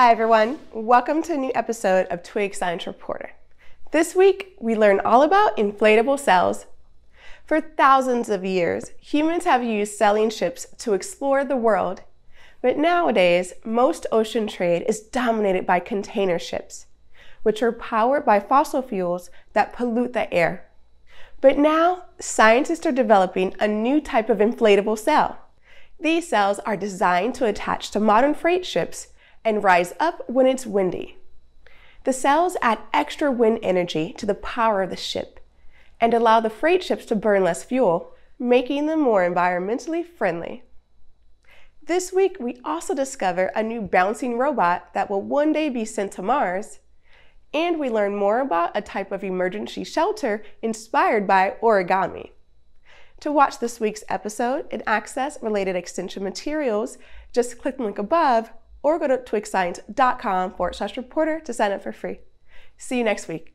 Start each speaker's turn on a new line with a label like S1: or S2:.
S1: Hi, everyone. Welcome to a new episode of Twig Science Reporter. This week, we learn all about inflatable sails. For thousands of years, humans have used sailing ships to explore the world. But nowadays, most ocean trade is dominated by container ships, which are powered by fossil fuels that pollute the air. But now, scientists are developing a new type of inflatable sail. These sails are designed to attach to modern freight ships and rise up when it's windy. The sails add extra wind energy to the power of the ship and allow the freight ships to burn less fuel, making them more environmentally friendly. This week, we also discover a new bouncing robot that will one day be sent to Mars, and we learn more about a type of emergency shelter inspired by origami. To watch this week's episode and access related extension materials, just click the link above or go to twigscience.com forward slash reporter to sign up for free. See you next week.